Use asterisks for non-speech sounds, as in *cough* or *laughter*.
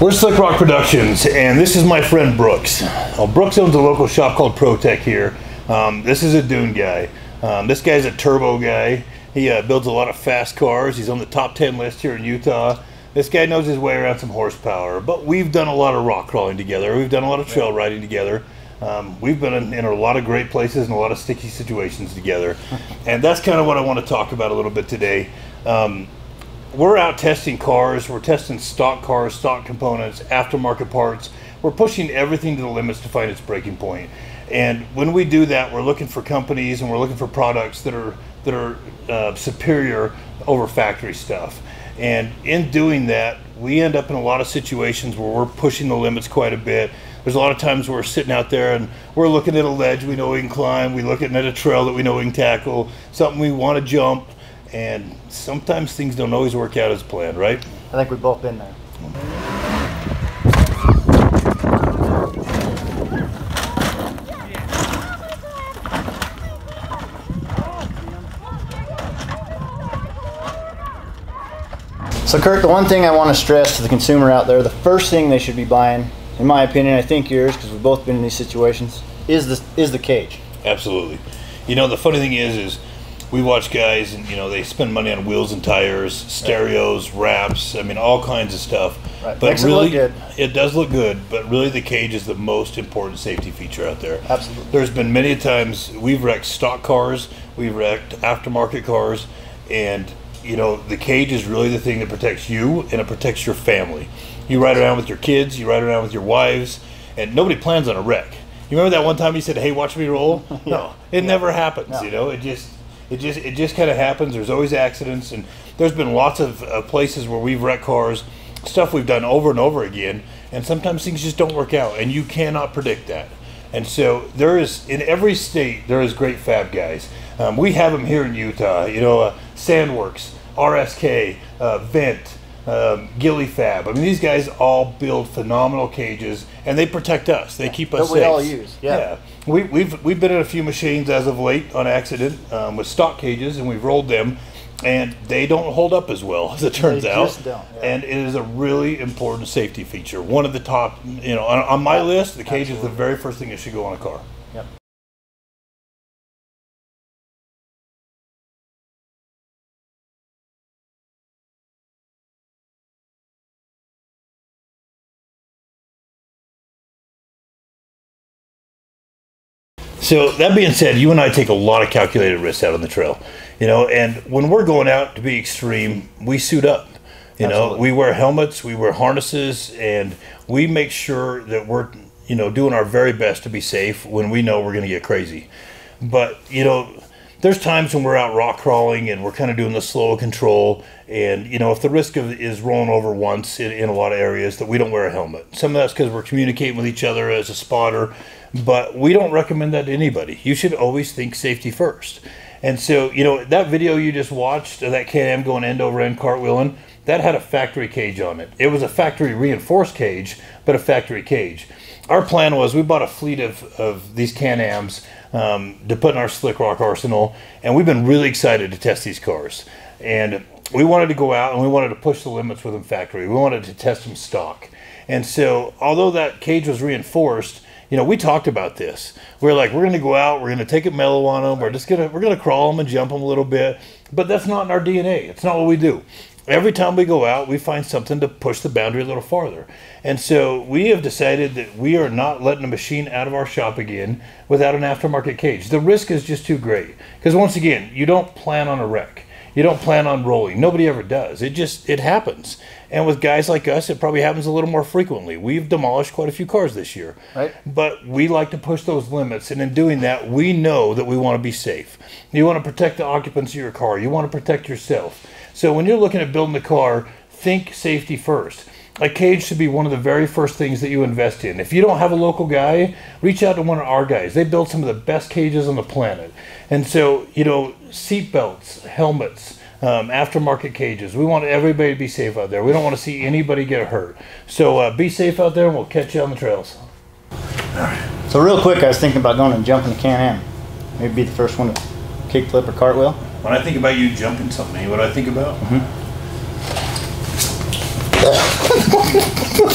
We're SlikRok Productions, and this is my friend Brooks. Well, Brooks owns a local shop called ProTech here. Um, this is a dune guy. Um, this guy's a turbo guy. He uh, builds a lot of fast cars. He's on the top 10 list here in Utah. This guy knows his way around some horsepower, but we've done a lot of rock crawling together. We've done a lot of trail riding together. Um, we've been in, in, a lot of great places and a lot of sticky situations together. *laughs* and that's kind of what I want to talk about a little bit today. We're out testing cars, we're testing stock cars, stock components, aftermarket parts. We're pushing everything to the limits to find its breaking point. And when we do that, we're looking for companies and we're looking for products that are that are uh, superior over factory stuff. And in doing that, we end up in a lot of situations where we're pushing the limits quite a bit. There's a lot of times we're sitting out there and we're looking at a ledge we know we can climb, we're looking at a trail that we know we can tackle, something we want to jump, and sometimes things don't always work out as planned, right? I think we've both been there. So Kurt, the one thing I want to stress to the consumer out there, the first thing they should be buying, in my opinion, I think yours, because we've both been in these situations, is the is the cage. Absolutely. You know, the funny thing is, is we watch guys and you know they spend money on wheels and tires, stereos, wraps. I mean, all kinds of stuff. Right. But Makes it really, look good. it does look good. But really, the cage is the most important safety feature out there. Absolutely. There's been many times we've wrecked stock cars, we've wrecked aftermarket cars, and you know the cage is really the thing that protects you and it protects your family. You ride around with your kids, you ride around with your wives, and nobody plans on a wreck. You remember that one time you said, "Hey, watch me roll"? *laughs* No, it never happens. No. You know, it just it just it just kind of happens. There's always accidents, and there's been lots of uh, places where we've wrecked cars, stuff we've done over and over again, and sometimes things just don't work out, and you cannot predict that. And so there is in every state there is great fab guys. Um, we have them here in Utah. You know, uh, Sandworks, RSK, uh, Vent. Um, Gilly Fab. I mean, these guys all build phenomenal cages, and they protect us. They keep us That we safe. all use, yeah. We, we've we've been in a few machines as of late on accident um, with stock cages, and we've rolled them, and they don't hold up as well *laughs* as it turns They out. just don't, yeah. And it is a really important safety feature. One of the top, you know, on, on my list, the cage is the very first thing that should go on a car. So that being said, you and I take a lot of calculated risks out on the trail, you know, and when we're going out to be extreme, we suit up. You know, Absolutely. we wear helmets, we wear harnesses, and we make sure that we're, you know, doing our very best to be safe when we know we're going to get crazy. But you know, there's times when we're out rock crawling and we're kind of doing the slow control, and you know, if the risk of is rolling over once in, in a lot of areas, that we don't wear a helmet. Some of that's because we're communicating with each other as a spotter, but we don't recommend that to anybody. You should always think safety first. And so, you know, that video you just watched of that Can-Am going end over end cartwheeling, that had a factory cage on it. It was a factory reinforced cage, but a factory cage. Our plan was we bought a fleet of, of these Can-Ams um, to put in our SlikRok arsenal, and we've been really excited to test these cars. And we wanted to go out and we wanted to push the limits with them factory. We wanted to test them stock. And so, although that cage was reinforced, you know, we talked about this. We are like, we're going to go out, we're going to take it mellow on them, we're just going to we're going to crawl them and jump them a little bit. But that's not in our DNA. It's not what we do. Every time we go out, we find something to push the boundary a little farther. And so we have decided that we are not letting a machine out of our shop again without an aftermarket cage. The risk is just too great. Because once again, you don't plan on a wreck. You don't plan on rolling. Nobody ever does. It just it happens. And with guys like us, it probably happens a little more frequently. We've demolished quite a few cars this year. Right. But we like to push those limits, and in doing that, we know that we want to be safe. You want to protect the occupants of your car. You want to protect yourself. So when you're looking at building the car, think safety first. A cage should be one of the very first things that you invest in. If you don't have a local guy, reach out to one of our guys. They build some of the best cages on the planet. And so, you know, seat belts, helmets, um, aftermarket cages. We want everybody to be safe out there. We don't want to see anybody get hurt. So uh, be safe out there, and we'll catch you on the trails. So real quick, I was thinking about going and jumping the Can-Am. Maybe be the first one to kick flip or cartwheel. When I think about you jumping something, you know what I think about? Mm-hmm. *laughs*